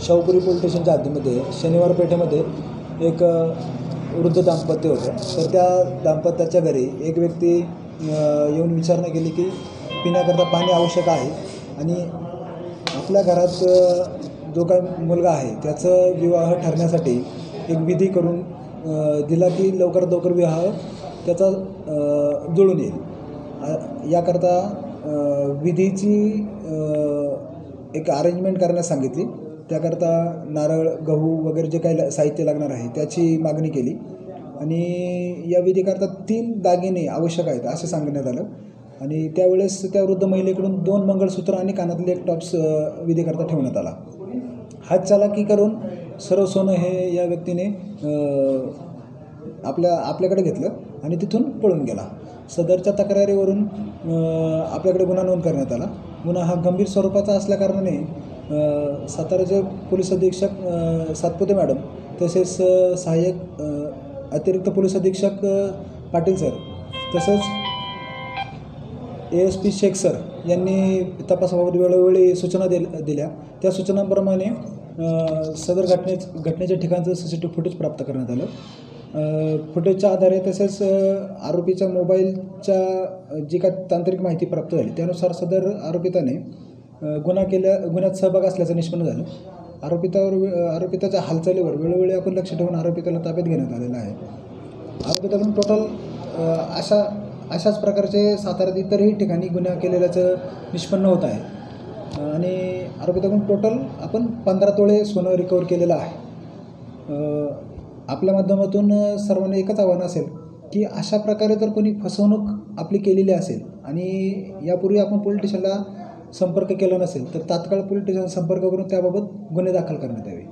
Shahupuri police स्टेशनच्या हद्दीमध्ये शनिवार पेठेमध्ये एक वृद्ध दाम्पत्य होतं. तर त्या दाम्पत्याच्या घरी एक व्यक्ती येऊन विचारणा केली की पिण्याकरता पाणी आवश्यक आहे आणि आपल्या घरात जो काय मुलगा आहे त्याचं विवाह ठरण्यासाठी एक विधी करून दिला की लवकरात लवकर विवाह त्याचा जुळून येईल. याकरता विधीची एक अरेंजमेंट करण्यास सांगितली. त्याकरता नारळ गहू वगैरे जे काही साहित्य लागणार आहे त्याची मागणी केली. आणि या विधीकरता तीन दागिने आवश्यक आहेत असं सांगण्यात आलं. आणि त्यावेळेस त्या वृद्ध महिलेकडून दोन मंगळसूत्र आणि कानातले एक टॉप्स विधीकरता ठेवण्यात आला. हात चालाकी करून सर्व सोनं हे या व्यक्तीने आपल्या आपल्याकडे घेतलं आणि तिथून पळून गेला. सदरच्या तक्रारीवरून आपल्याकडे गुन्हा नोंद करण्यात आला. गुन्हा हा गंभीर स्वरूपाचा असल्याकारणाने साताराचे पोलीस अधीक्षक सातपुते मॅडम तसेच सहाय्यक अतिरिक्त पोलीस अधीक्षक पाटील सर तसंच A S P Shaikh sir यांनी तपासाबाबत वेळोवेळी सूचना दिल दिल्या. त्या सूचनांप्रमाणे सदर घटने घटनेच्या ठिकाणचं सी सी टी फुटेज प्राप्त करण्यात आलं. फुटेजच्या आधारे तसेच आरोपीच्या मोबाईलच्या जी काय तांत्रिक माहिती प्राप्त झाली त्यानुसार सदर आरोपिताने गुन्हा केल्या गुन्ह्यात सहभाग असल्याचं निष्पन्न झालं. आरोपितावर आरोपिताच्या हालचालीवर वेळोवेळी आपण लक्ष ठेवून आरोपिताला ताब्यात घेण्यात आलेलं आहे. आरोपिताकडून टोटल अशा अशाच प्रकारचे साताऱ्यात इतरही ठिकाणी गुन्हा केलेल्याचं निष्पन्न होत आहे. आणि आरोपिताकडून टोटल आपण पंधरा तोळे सोनं रिकवर केलेलं आहे. आपल्या माध्यमातून सर्वांना एकच आव्हान असेल की अशा प्रकारे जर कोणी फसवणूक आपली केलेली असेल आणि यापूर्वी आपण पोलीस स्टेशनला संपर्क केला नसेल तर तात्काळ पोलीस स्टेशनला संपर्क करून त्याबाबत गुन्हे दाखल करण्यात यावे.